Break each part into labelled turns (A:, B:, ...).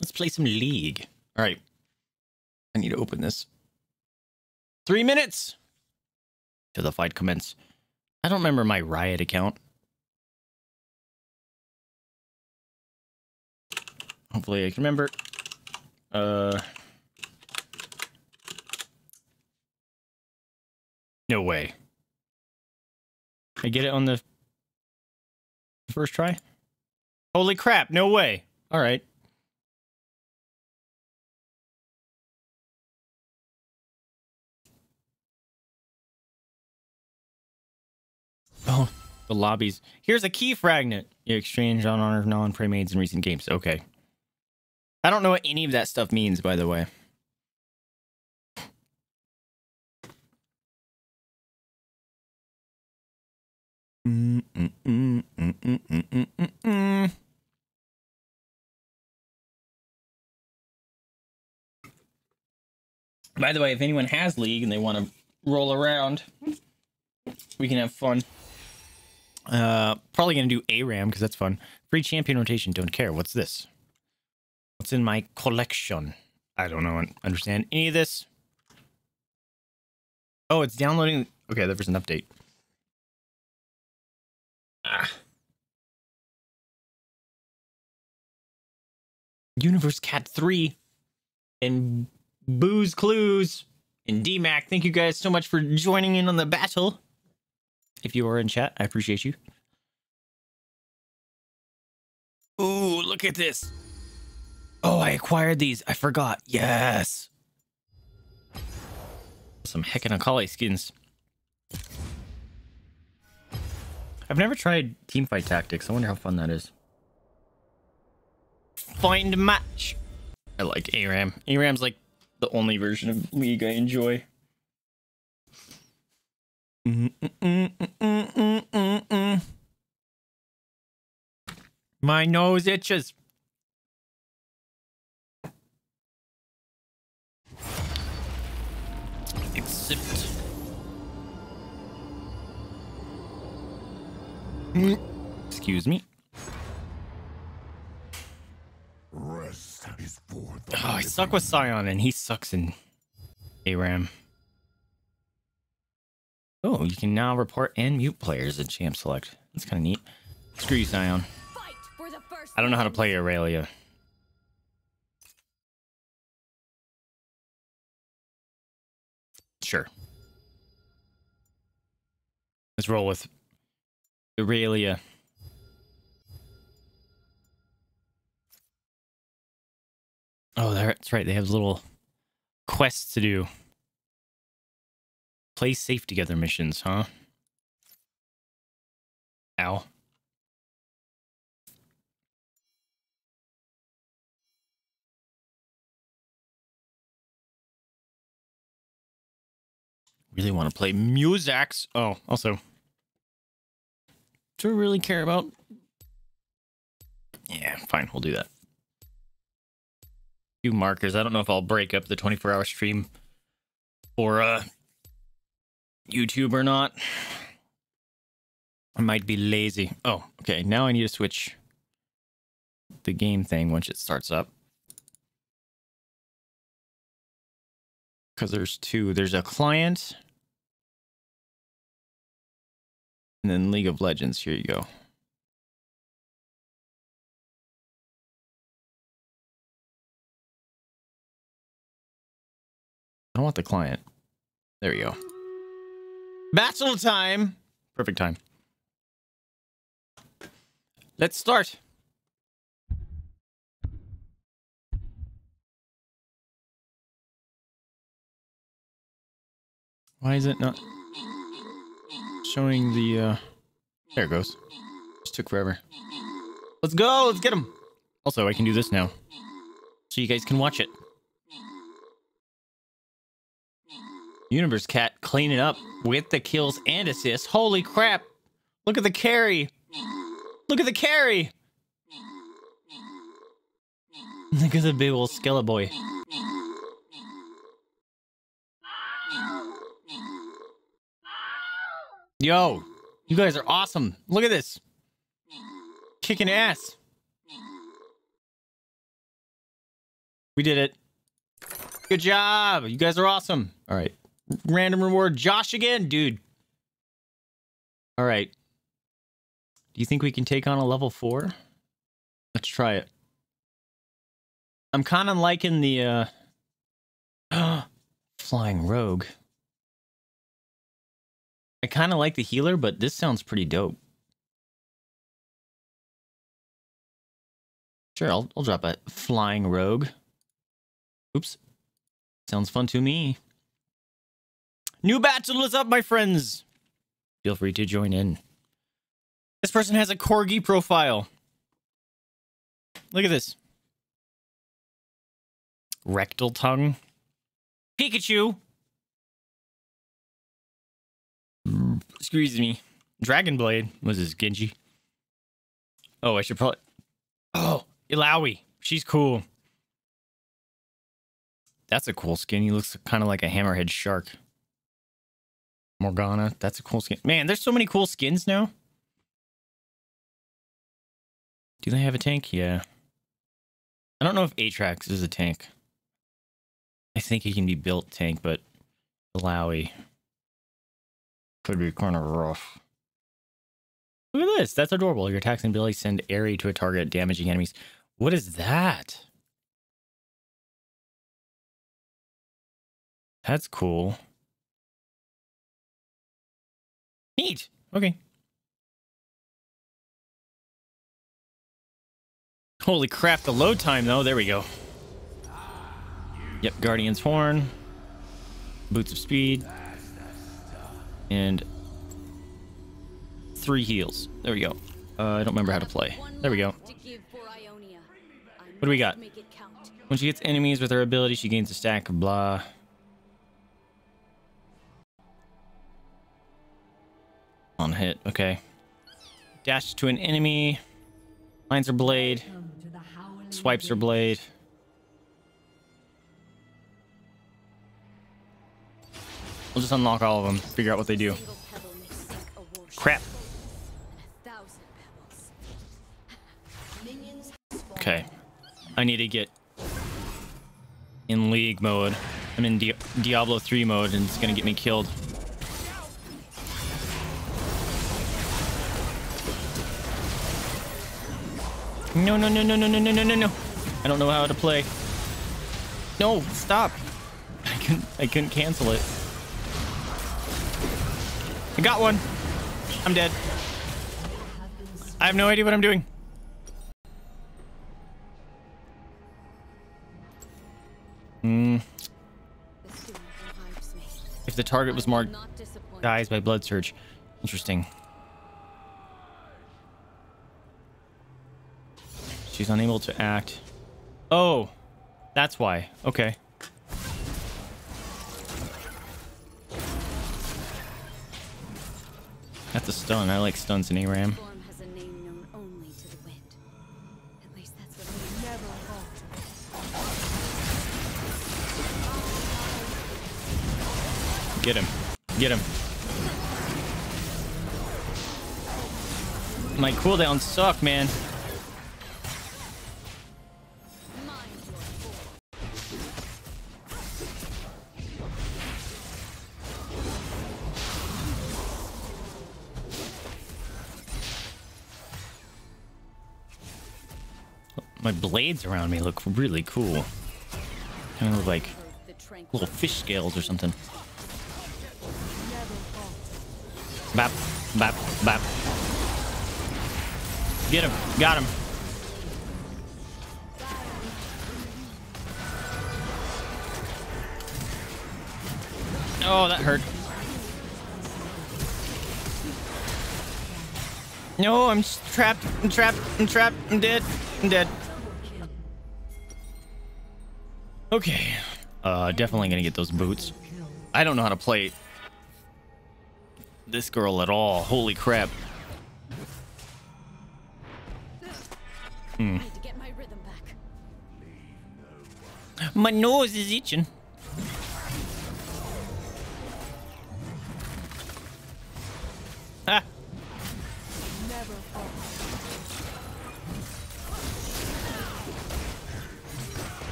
A: Let's play some League. All right. I need to open this. Three minutes to the fight commence. I don't remember my Riot account. Hopefully I can remember. Uh... No way. I get it on the first try? Holy crap, no way. All right. the lobbies. Here's a key fragment you exchange on honor of non premades in recent games. Okay. I don't know what any of that stuff means, by the way. Mm, mm, mm, by the way, if anyone has League and they want to roll around, we can have fun. Uh, probably gonna do ARAM because that's fun. Free champion rotation. Don't care. What's this? What's in my collection? I don't know. Understand any of this? Oh, it's downloading. Okay, there was an update. Ah. Universe Cat 3 and Booze Clues and DMAC. Thank you guys so much for joining in on the battle. If you are in chat, I appreciate you. Ooh, look at this. Oh, I acquired these. I forgot. Yes. Some heckin' Akali skins. I've never tried teamfight tactics. I wonder how fun that is. Find match. I like ARAM. ARAM's like the only version of League I enjoy. My nose itches. Except. Excuse me.
B: Rest is for the
A: Oh, I suck with Sion and he sucks in ARAM. Oh, you can now report and mute players in Champ Select. That's kind of neat. Screw you, Sion.
C: Fight for the first
A: I don't know how to play Irelia. Sure. Let's roll with Irelia. Oh, that's right. They have little quests to do. Play safe together missions, huh? Ow. Really want to play Musax. Oh, also. Do I really care about? Yeah, fine. We'll do that. Few markers. I don't know if I'll break up the 24 hour stream for uh YouTube or not. I might be lazy. Oh, okay. Now I need to switch the game thing once it starts up. Because there's two. There's a client. And then League of Legends. Here you go. I want the client. There we go. Battle time! Perfect time. Let's start. Why is it not showing the, uh... There it goes. Just took forever. Let's go! Let's get him! Also, I can do this now. So you guys can watch it. Universe Cat cleaning up with the kills and assists. Holy crap! Look at the carry! Look at the carry! Look at the big old skeleton boy. Yo, you guys are awesome. Look at this. Kicking ass. We did it. Good job. You guys are awesome. All right. Random reward. Josh again, dude. All right. Do you think we can take on a level four? Let's try it. I'm kind of liking the uh flying rogue. I kind of like the healer, but this sounds pretty dope. Sure, I'll, I'll drop a flying rogue. Oops. Sounds fun to me. New is up, my friends. Feel free to join in. This person has a corgi profile. Look at this. Rectal tongue. Pikachu. Excuse me. Dragon Blade was his Genji. Oh, I should probably. Oh, Illaoi. She's cool. That's a cool skin. He looks kind of like a hammerhead shark. Morgana. That's a cool skin. Man, there's so many cool skins now. Do they have a tank? Yeah. I don't know if Aatrox is a tank. I think he can be built tank, but Illaoi could be kind of rough. Look at this. That's adorable. Your attacks and ability send Aery to a target, damaging enemies. What is that? That's cool. Neat. Okay. Holy crap, the load time though. There we go. Yep, Guardian's Horn. Boots of Speed. And three heals. There we go. Uh, I don't remember how to play. There we go. What do we got? When she hits enemies with her ability, she gains a stack of blah. On hit, okay. Dash to an enemy. Mines her blade. Swipes her blade. We'll just unlock all of them. Figure out what they do. Crap. Okay. I need to get in League mode. I'm in Di Diablo 3 mode and it's gonna get me killed. No, no, no, no, no, no, no, no, no, no. I don't know how to play. No, stop. I couldn't, I couldn't cancel it. I got one. I'm dead. I have no idea what I'm doing. Hmm. If the target was marked dies by blood surge. Interesting. She's unable to act. Oh, that's why. Okay. That's a stun. I like stuns in ARAM. Get him. Get him. My cooldowns suck, man. My blades around me look really cool. Kind of look like little fish scales or something. Bap, bap, bap. Get him. Got him. Oh, that hurt. No, I'm trapped. I'm trapped. I'm trapped. I'm dead. I'm dead. Okay. Uh, definitely gonna get those boots. I don't know how to play this girl at all. Holy crap. Hmm. My nose is itching.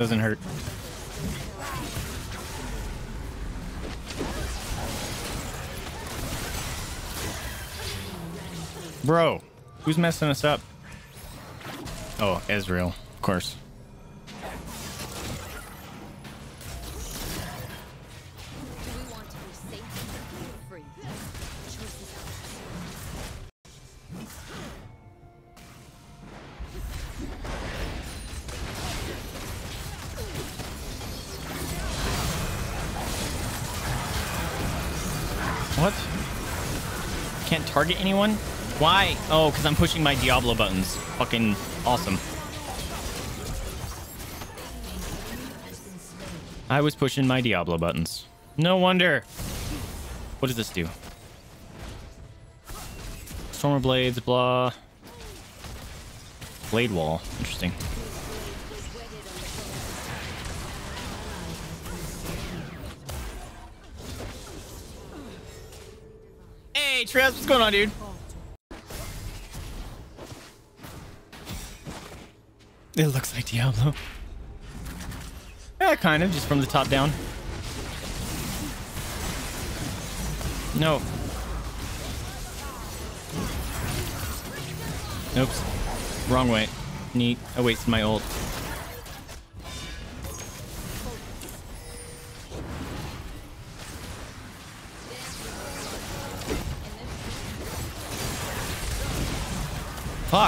A: Doesn't hurt. Bro, who's messing us up? Oh, Ezreal, of course. Target anyone? Why? Oh, because I'm pushing my Diablo buttons. Fucking awesome. I was pushing my Diablo buttons. No wonder. What does this do? Stormer blades, blah. Blade wall. Interesting. Hey, Trez, what's going on, dude? It looks like Diablo. Yeah, kind of, just from the top down. No. Oops. Wrong way. Neat. Oh, I wasted my ult.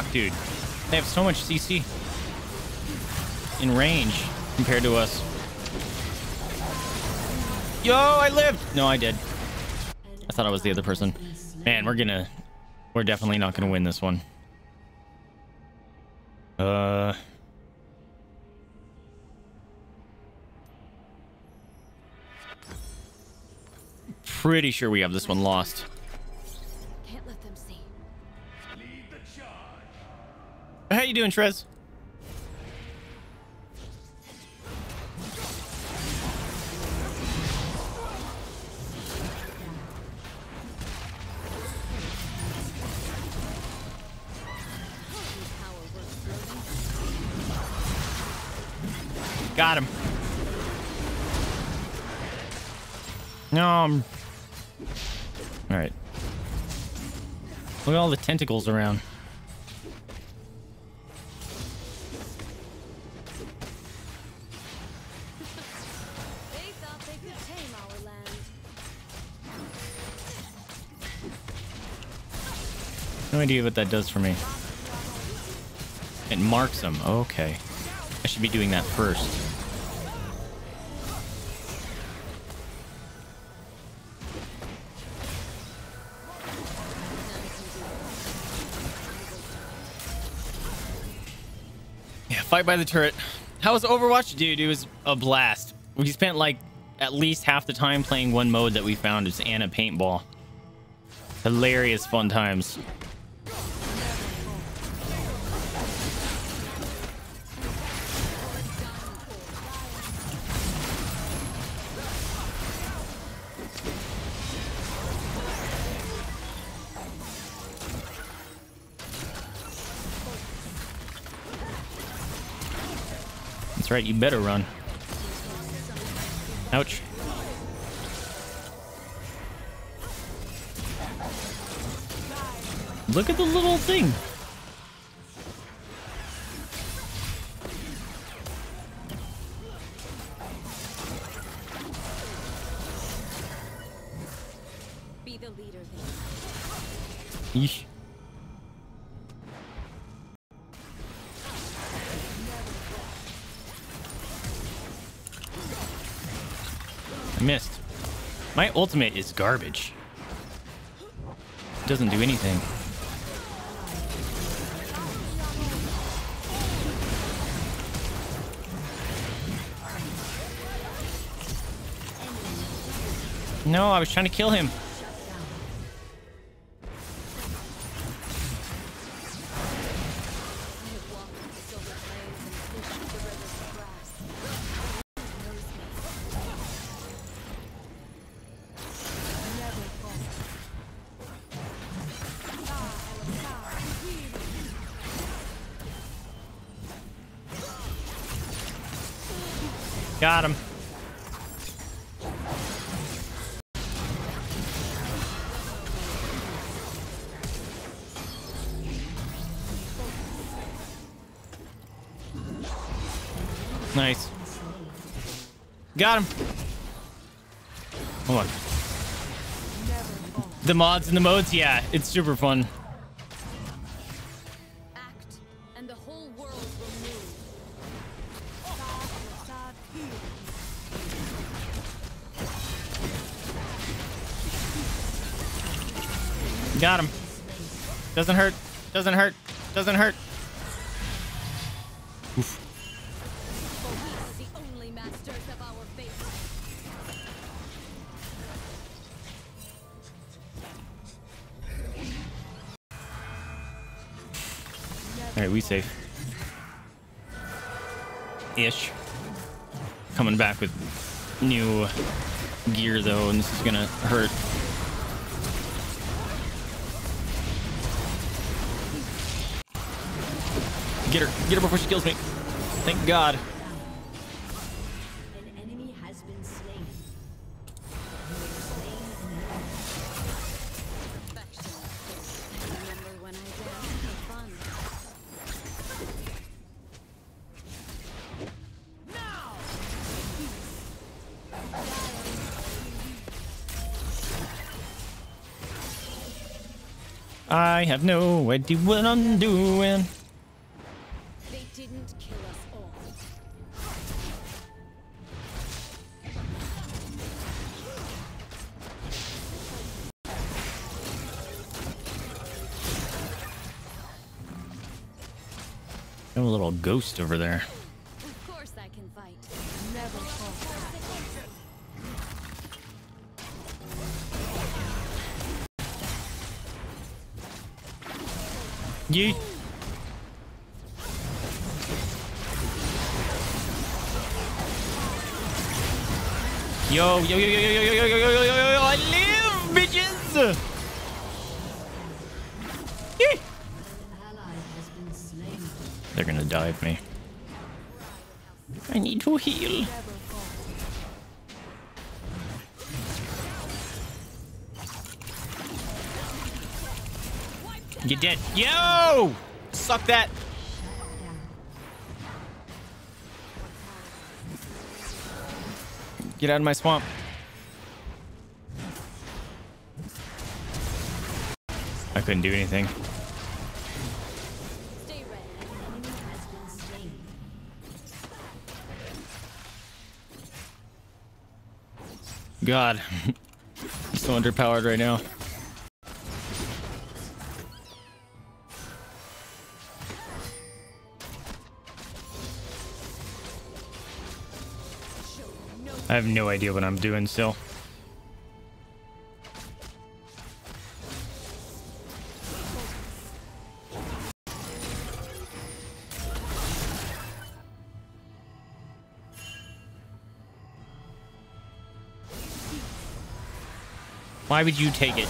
A: Dude. They have so much CC in range compared to us. Yo, I lived! No, I did. I thought I was the other person. Man, we're gonna... We're definitely not gonna win this one. Uh... Pretty sure we have this one lost. Doing, Trez? Got him. No. I'm... All right. Look at all the tentacles around. Idea what that does for me. It marks them. Okay. I should be doing that first. Yeah, fight by the turret. How was Overwatch? Dude, it was a blast. We spent like at least half the time playing one mode that we found. It's Ana Paintball. Hilarious fun times. Right, you better run. Ouch. Look at the little thing. Missed. My ultimate is garbage. It doesn't do anything. No, I was trying to kill him.
C: The
A: mods and the modes, yeah, it's super fun.
C: Act, and the whole world will move.
A: Got him. Doesn't hurt. Doesn't hurt. Doesn't hurt.
C: For
A: right, we safe. Ish. Coming back with new gear though, and this is gonna hurt. Get her, get her before she kills me. Thank God. Have no idea what I'm doing.
C: They didn't kill us all.
A: Got a little ghost over there. Yeet. Yo, yo, yo, yo, yo, yo, yo, yo, yo, yo, yo, yo, I live, bitches! They're gonna dive me. I need to heal. Get dead. Yo! Suck that. Get out of my swamp. I couldn't do anything. God. So underpowered right now. I have no idea what I'm doing still. Why would you take it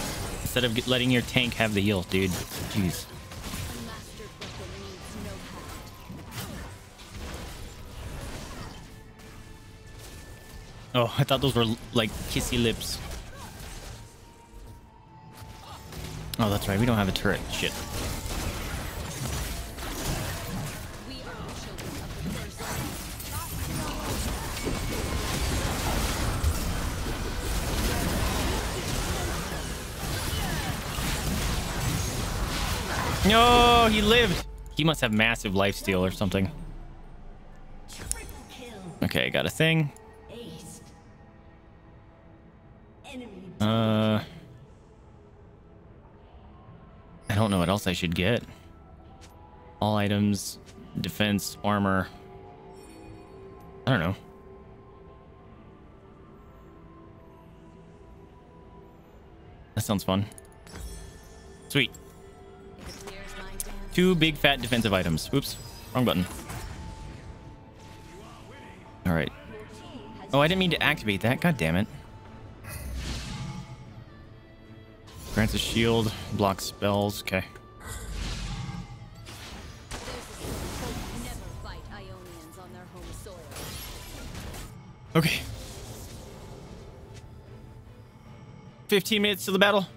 A: instead of letting your tank have the heal, dude? Jeez. Oh, I thought those were like kissy lips. Oh, that's right. We don't have a turret. Shit. No, he lived. He must have massive life steal or something. Okay, got a thing. Uh, I don't know what else I should get. All items, defense, armor. I don't know. That sounds fun. Sweet. Two big fat defensive items. Oops, wrong button. All right. Oh, I didn't mean to activate that. God damn it. Grants a shield, blocks spells. Okay. Okay. 15 minutes to the battle.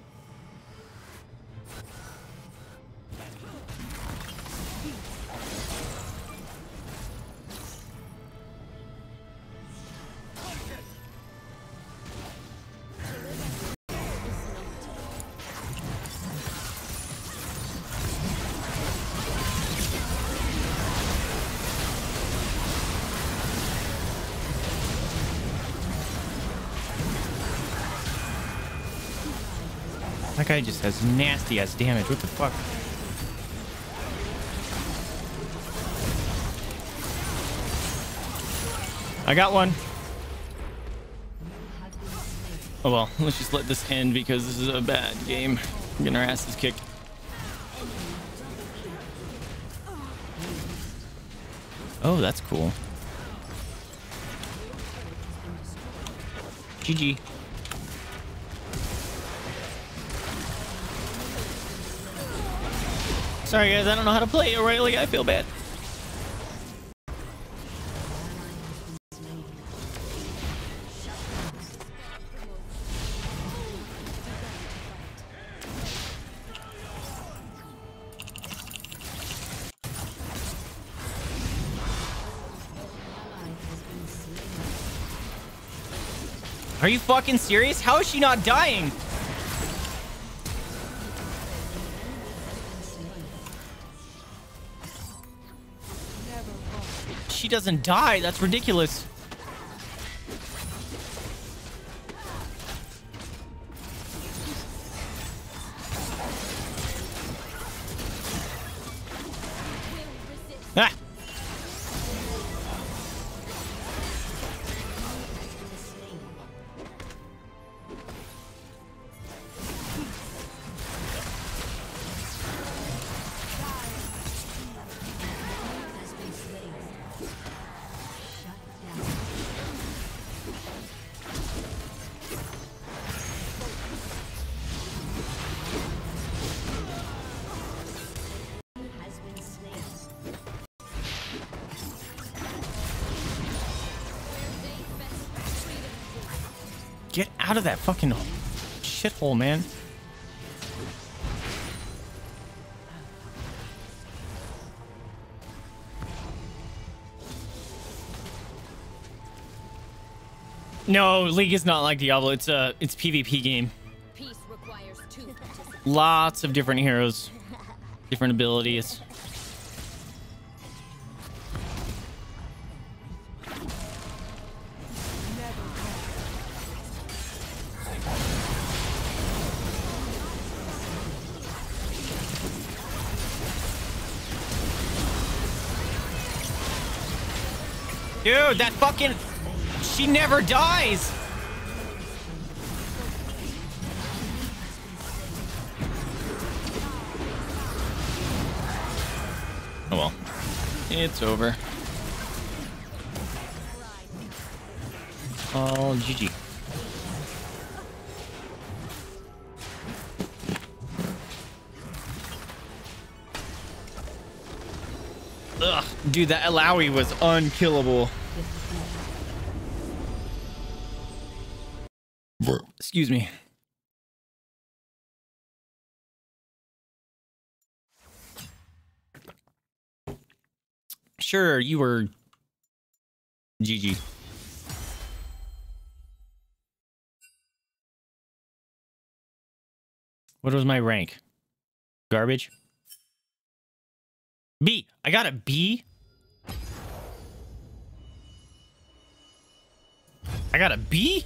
A: That guy just has nasty ass damage. What the fuck? I got one. Oh well, let's just let this end because this is a bad game. We're getting our asses kicked. Oh, that's cool. GG. Sorry guys, I don't know how to play Irelia. I feel bad. Are you fucking serious? How is she not dying? She doesn't die. That's ridiculous. Out of that fucking shithole, man. No, League is not like Diablo. It's a it's PvP game.
C: Peace requires two.
A: Lots of different heroes, different abilities. Dude, that fucking... She never dies! Oh well. It's over. Oh, GG. Ugh, dude, that Illaoi was unkillable. Excuse me. Sure, you were GG. What was my rank? Garbage? B. I got a B. I got a B?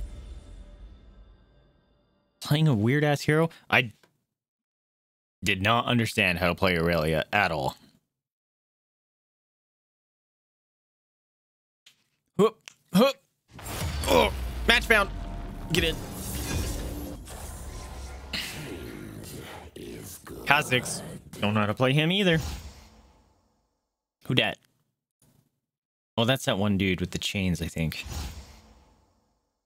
A: Playing a weird ass hero? I did not understand how to play Irelia at all. Whoop, whoop. Oh, match found. Get in. Kha'Zix. Don't know how to play him either. Who dat? Well, that's that one dude with the chains, I think.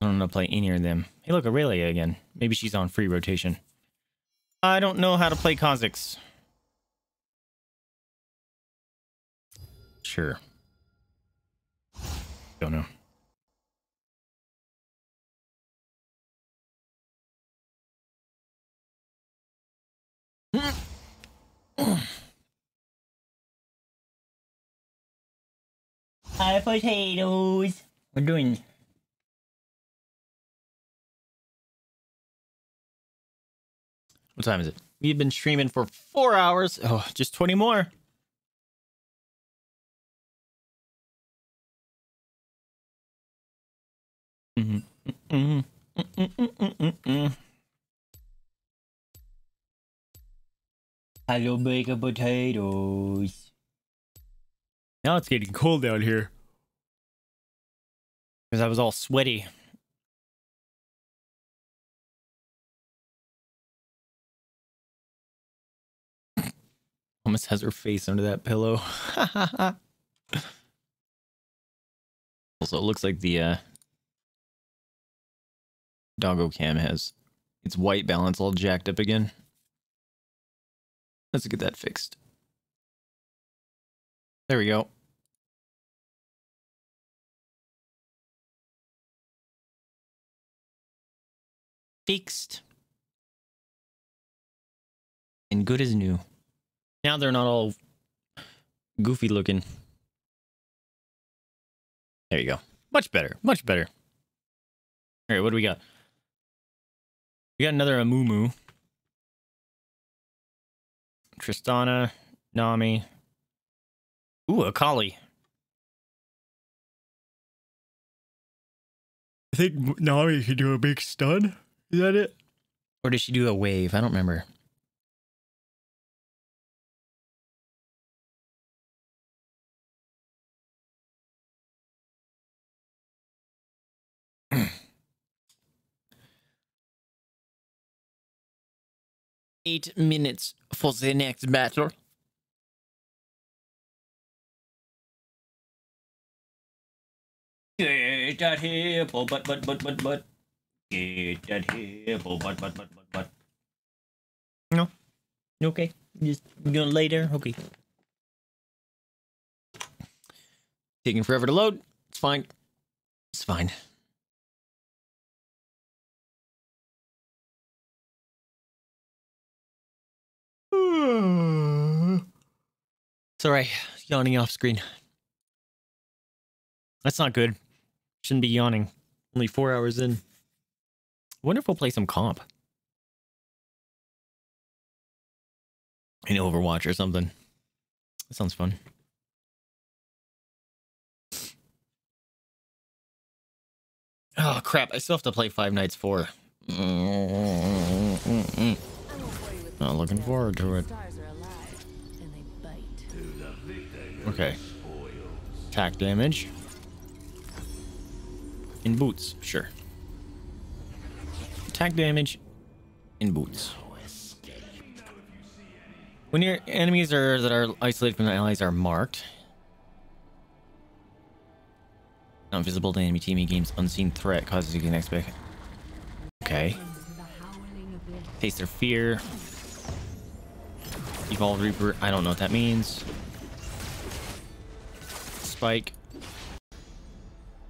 A: I don't know play any of them. Hey, look, Irelia again. Maybe she's on free rotation. I don't know how to play Kha'Zix. Sure. Don't know. Hi, potatoes. We're doing What time is it? We've been streaming for four hours. Oh, just 20 more. Mhm. Mm-mm. Mm-mm-mm-mm-mm. Hello, baked potatoes. Now it's getting cold down here. Because I was all sweaty. Almost has her face under that pillow. also, it looks like the uh, doggo cam has its white balance all jacked up again. Let's get that fixed. There we go. Fixed. And good as new. Now they're not all goofy looking. There you go. Much better. Much better. All right, what do we got? We got another Amumu. Tristana, Nami. Ooh, Akali. I think Nami could do a big stun. Is that it? Or did she do a wave? I don't remember. Eight minutes for the next battle. Get that here, but but but but but but. Get that here, but but but but but but. No. Okay. Just gonna lay there. Okay. Taking forever to load. It's fine. It's fine. Sorry, yawning off screen. That's not good. Shouldn't be yawning. Only four hours in. wonder if we'll play some comp. In Overwatch or something. That sounds fun. Oh crap! I still have to play Five Nights Four. Mm-mm-mm-mm.
C: I won't worry with
A: Not looking forward to it.
C: Stars are alive, and they bite.
A: Okay. Attack damage. In boots, sure. Attack damage in boots. When your enemies are that are isolated from the allies are marked. Not visible to enemy team games unseen threat causes you to expect. Okay.
D: The howling abyss.
A: Taste their fear. Evolved Reaper. I don't know what that means. Spike.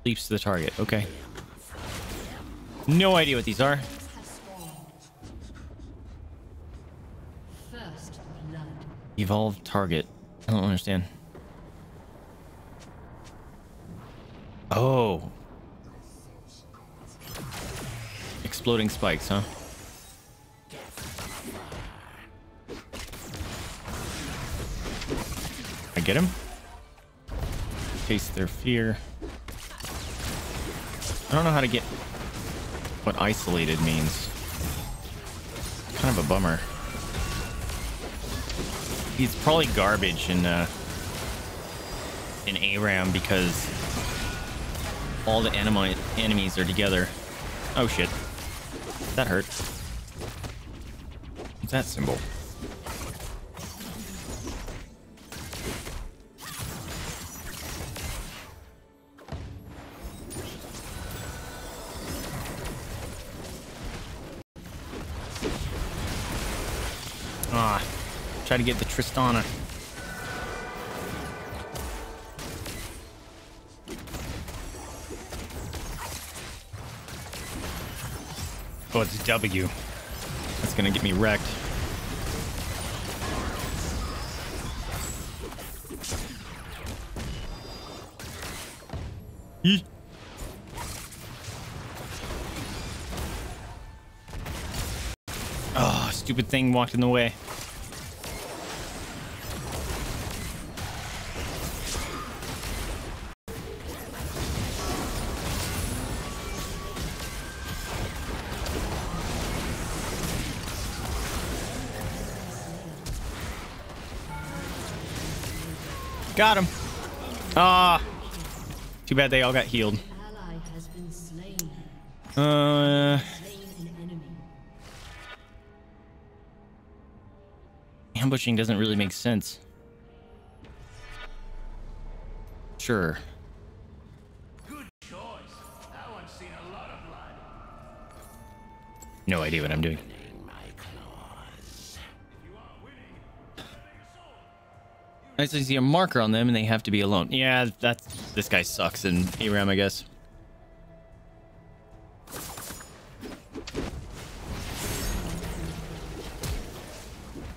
A: Leaps to the target. Okay. No idea what these are. Evolved target. I don't understand. Oh. Exploding spikes, huh? Get him. Taste their fear. I don't know how to get what isolated means. Kind of a bummer. He's probably garbage in uh, in ARAM because all the enemy enemies are together. Oh shit. That hurt. What's that symbol? Try to get the Tristana. Oh, it's W. That's gonna get me wrecked. Yee. Oh, ah, stupid thing walked in the way. Got him. Ah. Too bad they all got healed. Uh,
D: Slain an enemy.
A: ambushing doesn't really make sense. Sure. No idea what I'm doing. I see a marker on them and they have to be alone. Yeah, that's this guy sucks in ARAM, I guess.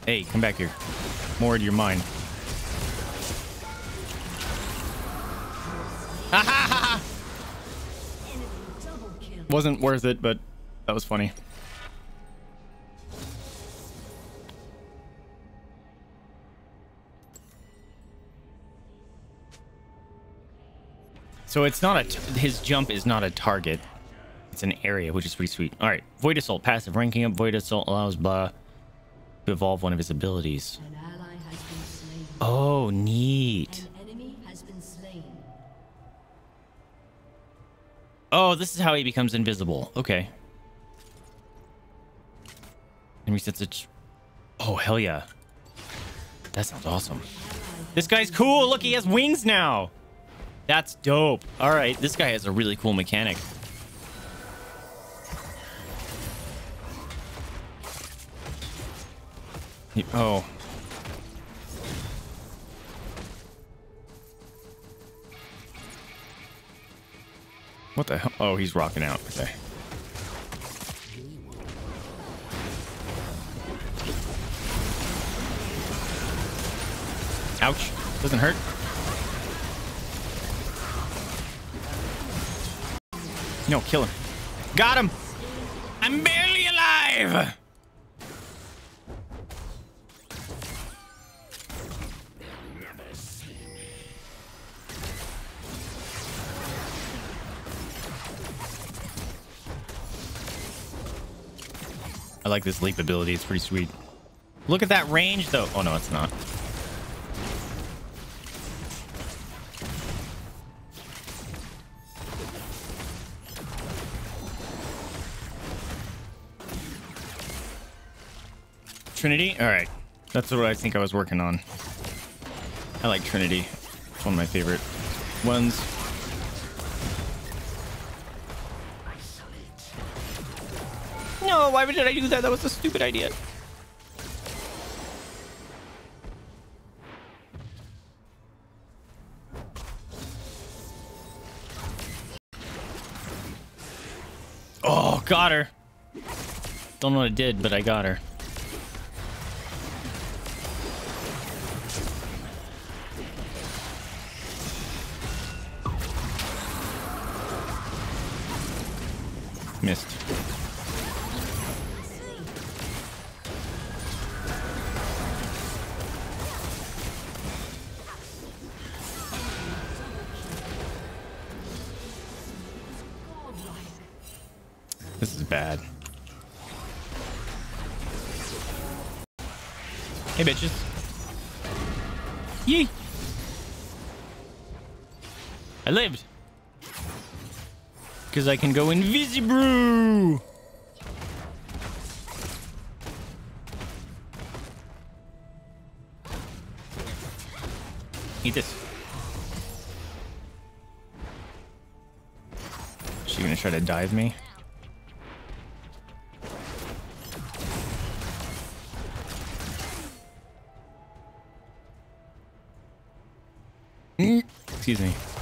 A: Hey, come back here. More to your mind. Wasn't worth it, but that was funny. So it's not a t- his jump is not a target. It's an area, which is pretty sweet. All right, Void Assault passive ranking up. Void Assault allows blah to evolve one of his abilities.
D: An ally has been slain.
A: Oh, neat.
D: An enemy has been slain.
A: Oh, this is how he becomes invisible. Okay. And resets it. Oh, hell yeah. That sounds awesome. This guy's cool. Look, he has wings now. That's dope. All right, this guy has a really cool mechanic. He- oh. What the hell? Oh, he's rocking out. Okay. Ouch. Doesn't hurt. No, kill him. Got him. I'm barely alive. I like this leap ability. It's pretty sweet. Look at that range, though. Oh, no, it's not. Trinity? All right. That's what I think I was working on. I like Trinity. It's one of my favorite ones. No, why did I do that? That was a stupid idea. Oh, got her. Don't know what it did, but I got her. Because I can go invisible. Eat this. She gonna try to dive me? Excuse me.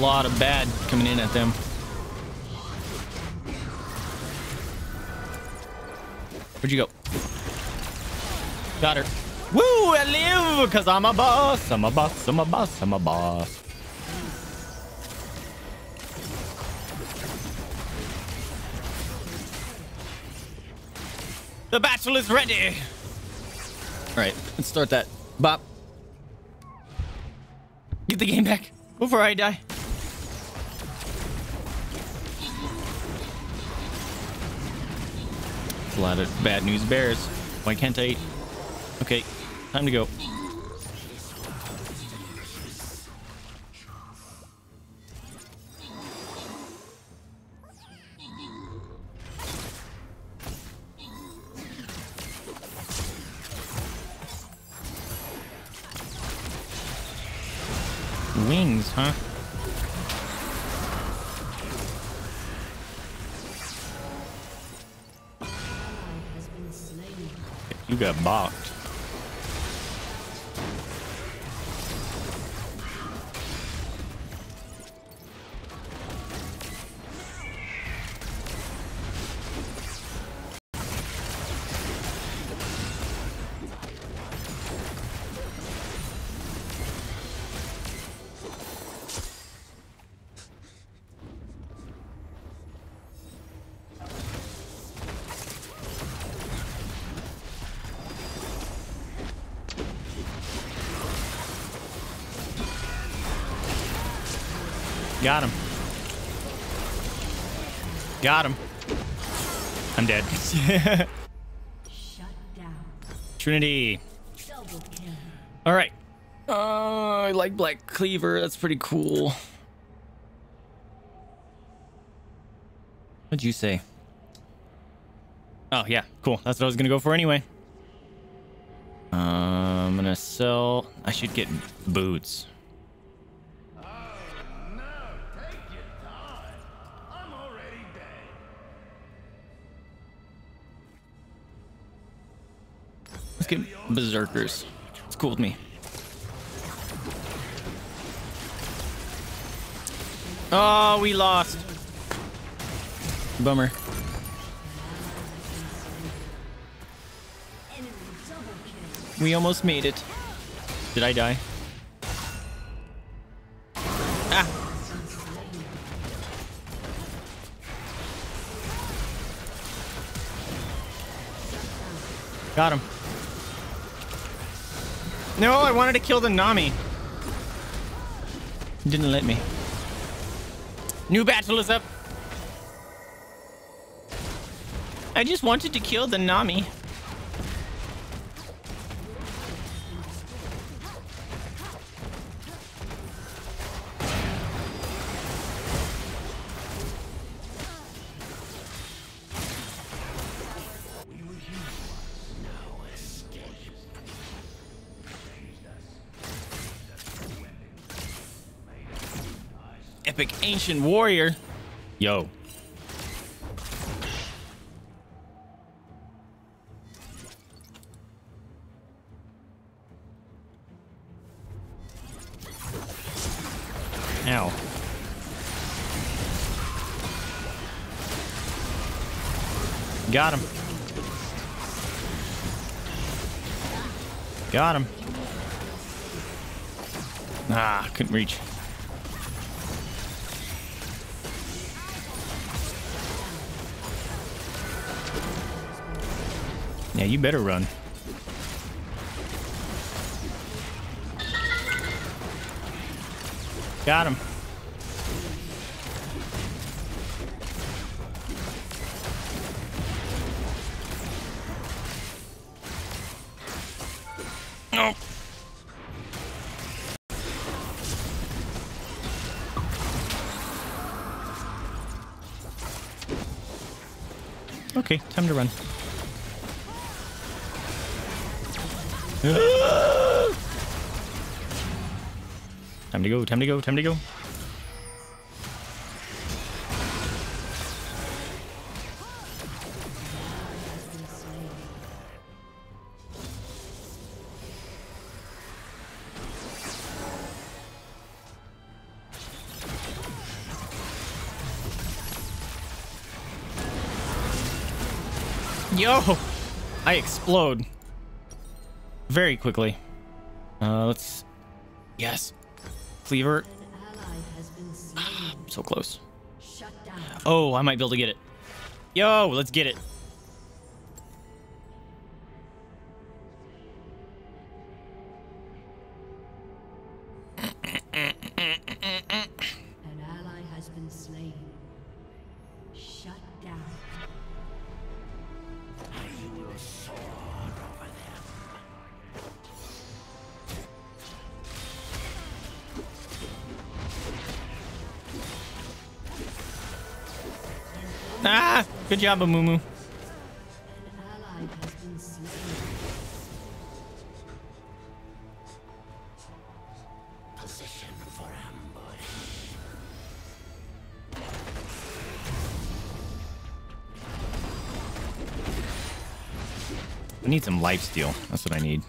A: Lot of bad coming in at them. Where'd you go? Got her. Woo! I live because I'm a boss. I'm a boss. I'm a boss. I'm a boss. The battle is ready. All right, let's start that. Bop. Get the game back before I die. A lot of bad news bears. Why can't I eat? Okay, time to go. Wings, huh? Got balked. I'm dead.
D: Shut down.
A: Trinity. All right. Uh, I like Black Cleaver. That's pretty cool. What'd you say? Oh, yeah. Cool. That's what I was going to go for anyway. Uh, I'm going to sell... I should get boots. Get Berserkers. It's cool with me. Oh, we lost. Bummer. We almost made it. Did I die? Ah! Got him. No, I wanted to kill the Nami. Didn't let me. New battle is up. I just wanted to kill the Nami. Warrior. Yo. Ow. Got him. Got him. Ah, couldn't reach. Yeah, you better run. Got him. Okay, time to run. time to go, time to go, time to go. Yo! I explode. Very quickly. Uh, let's... Yes. Cleaver.
D: Slain.
A: So close. Oh, I might be able to get it. Yo, let's get it. Ah! Good job, Amumu. I need some life steal. That's what I need.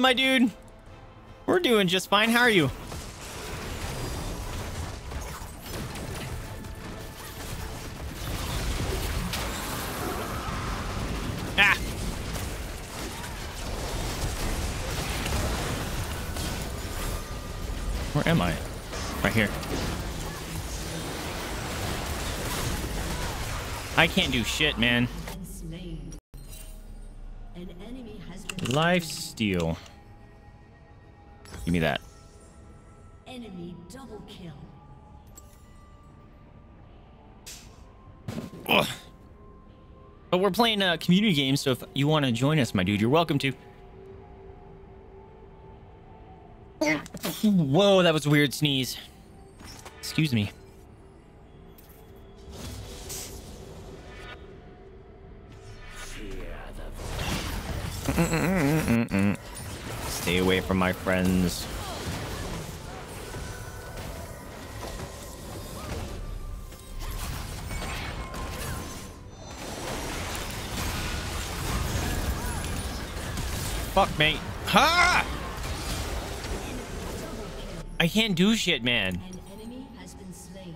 A: My dude? We're doing just fine. How are you? Ah! Where am I? Right here. I can't do shit, man.
D: Been slain. An enemy has been
A: Life steal. Give me that.
D: Enemy double kill.
A: Ugh. But we're playing uh, community game, so if you want to join us, my dude, you're welcome to. Whoa, that was a weird sneeze. Excuse me. Stay away from my friends. Fuck, mate. Ha! I can't do shit, man.
D: An enemy has been slain.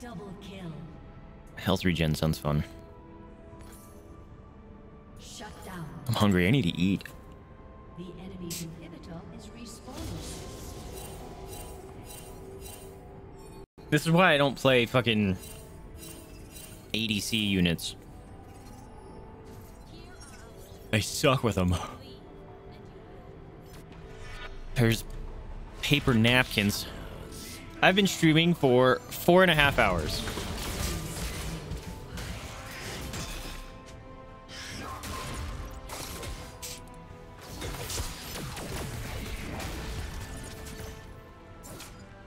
D: Double kill.
A: Health regen sounds fun. I'm hungry. I need to eat.
D: The enemy's inhibitor is respawning.
A: This is why I don't play fucking ADC units. I suck with them. There's paper napkins. I've been streaming for four and a half hours.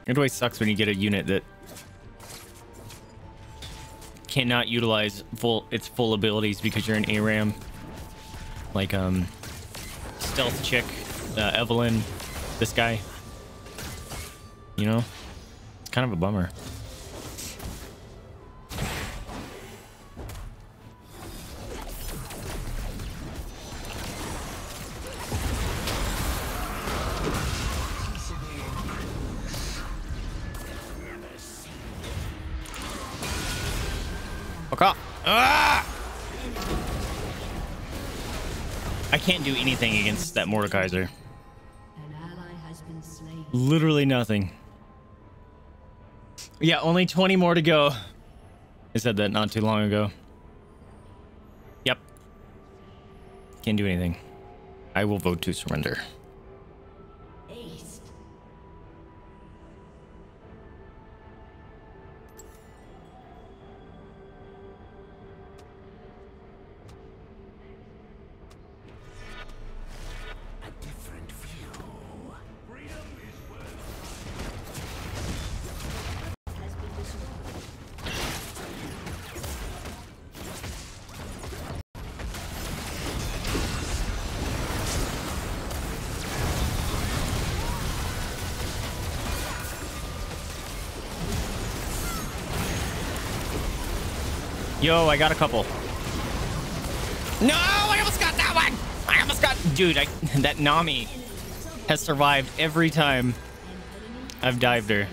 A: It always sucks when you get a unit that cannot utilize full its full abilities because you're an ARAM. Like um stealth chick, uh, Evelynn, this guy. You know? It's kind of a bummer. That Mordekaiser.
D: An ally has been slain.
A: Literally nothing. Yeah, only 20 more to go. I said that not too long ago. Yep. Can't do anything. I will vote to surrender. Yo, I got a couple. No, I almost got that one. I almost got, dude. I, that Nami has survived every time I've dived her.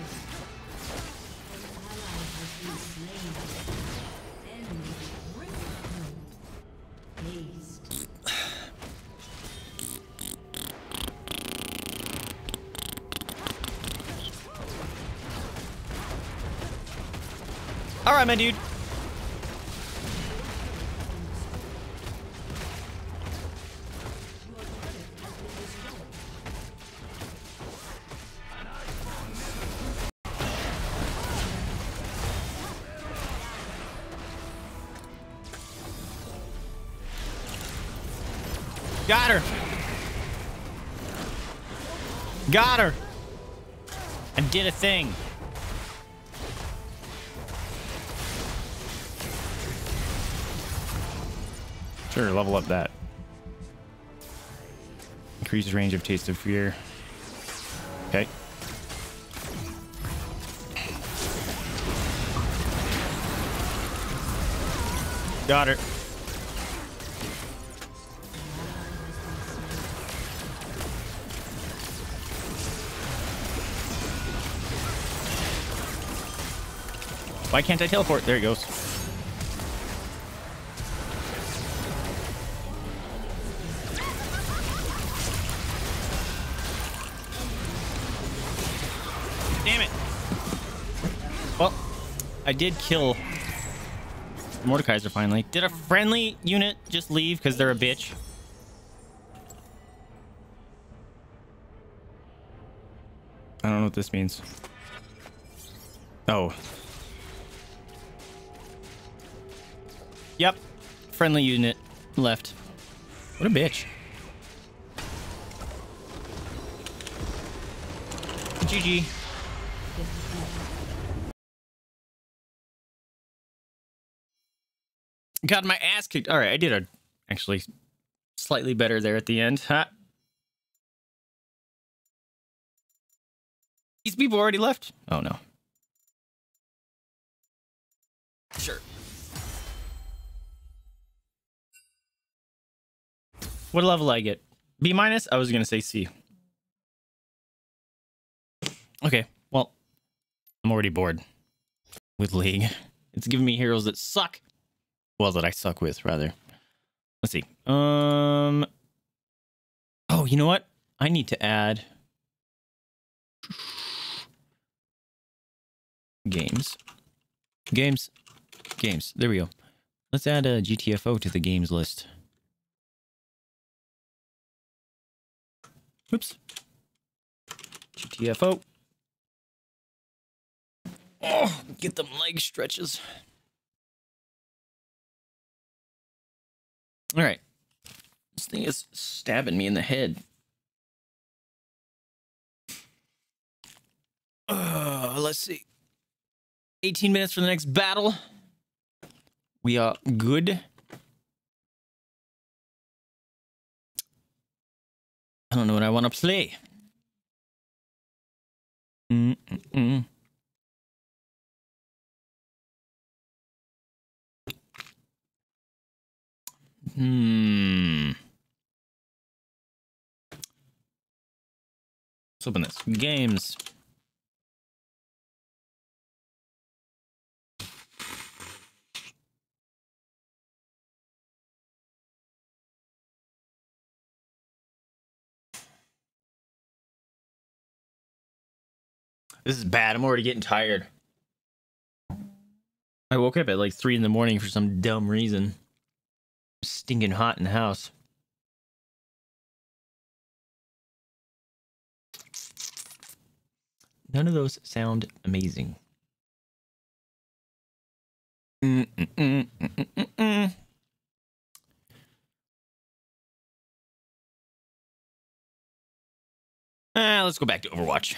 A: All right, my dude. Got her. And did a thing. Sure, level up that. Increases range of taste of fear. Okay. Got her. Why can't I teleport? There he goes. Damn it. Well, I did kill Mordekaiser finally. Did a friendly unit just leave because they're a bitch? I don't know what this means. Oh. Yep. Friendly unit left. What a bitch. GG. Got my ass kicked. All right, I did a actually slightly better there at the end. Huh? These people already left. Oh no. What level I get? B minus? I was gonna say C. Okay, well, I'm already bored with League. It's giving me heroes that suck. Well, that I suck with, rather. Let's see. Um. Oh, you know what? I need to add games, games, games. There we go. Let's add a GTFO to the games list. Oops. GTFO. Oh, get them leg stretches. All right. This thing is stabbing me in the head. Uh, let's see. 18 minutes for the next battle. We are good. I don't know what I want to play. Mm-mm-mm. Hmm. Let's open this. Games. This is bad. I'm already getting tired. I woke up at like three in the morning for some dumb reason. Stinking hot in the house. None of those sound amazing. Mm-mm-mm-mm-mm-mm. Ah, let's go back to Overwatch.